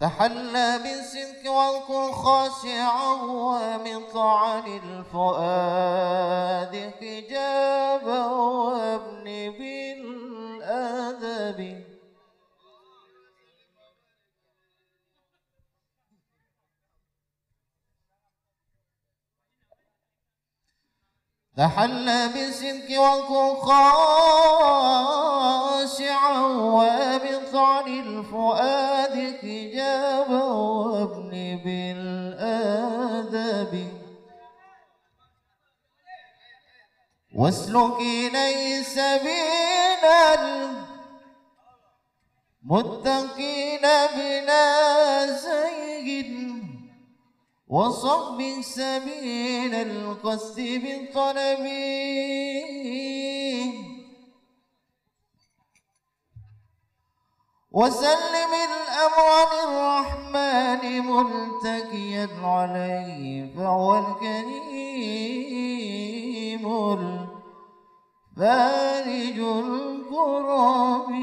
تحلى بالصدق والكن خاشعا ومن طعن الفؤاد حجابا وابن بالأدب. تحلى بالصدق والكن خاشعا وبطعن الفؤاد حجابا وابن بالآدب. واسلك إليه سبيل المتقين بلا زيد وصب سبيل القصد بالطلب. وسلم الأمر للرحمن ملتقيا عليه فهو الكريم الفارج الكرم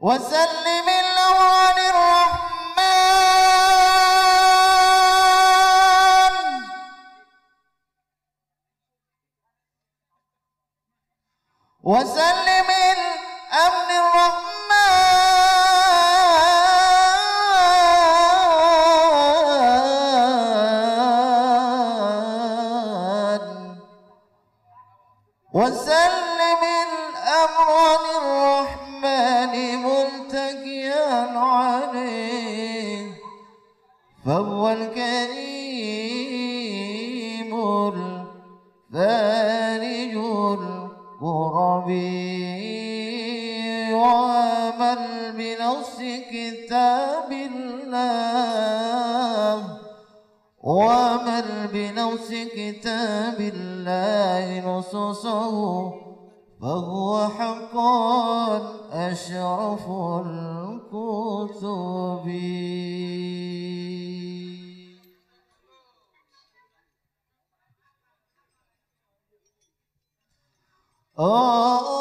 وسلم وسلم الأمر للرحمن ملتقيا عليه فهو الكريم الفارج الكربي وعمل بنص كتاب الله وعمل بنص كتاب الله نصوصه فهو حقا أشرف الكتب. آه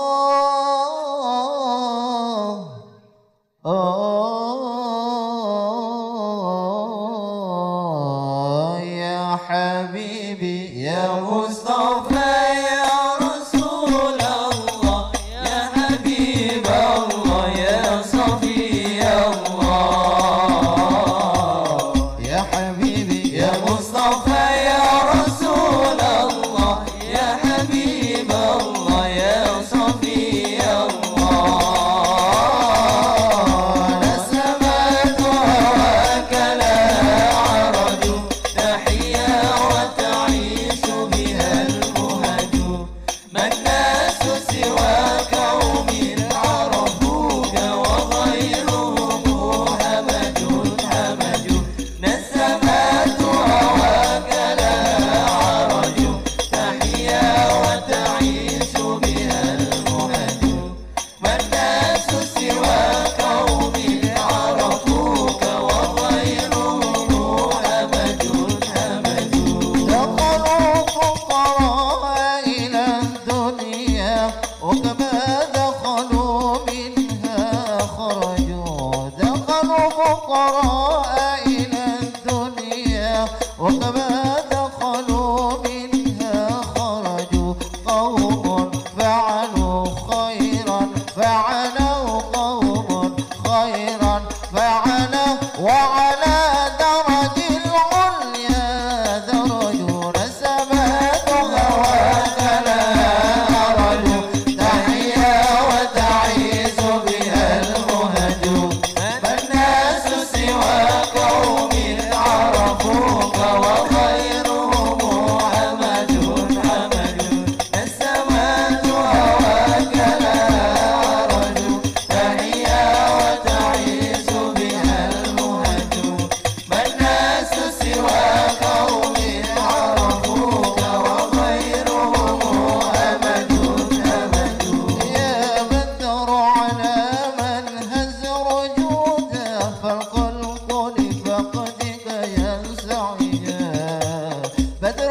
الفقراء إلى الدنيا دخلوا منها خرجوا قوم فعلوا خيرا فعلوا قوم خيرا فعلوا وعلوا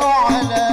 على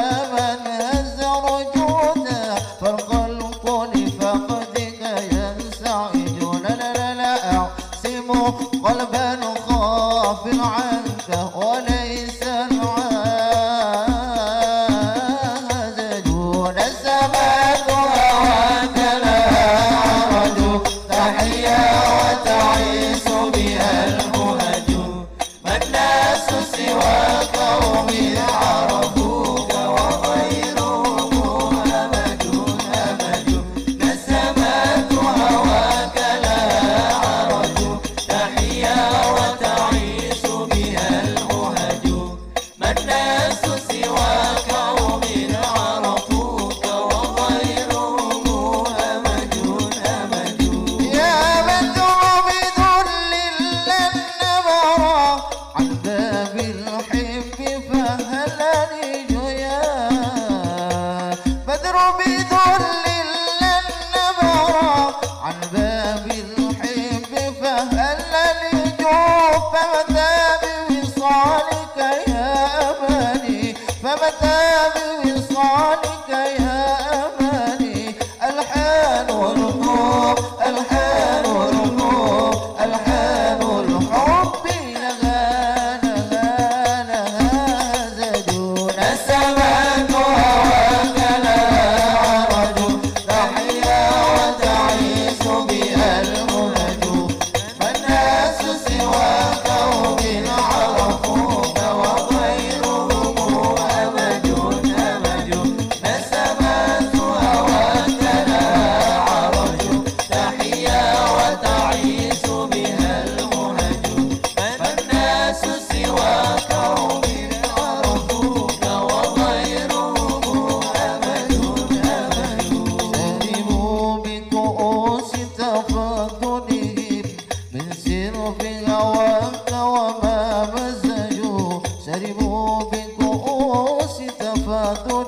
多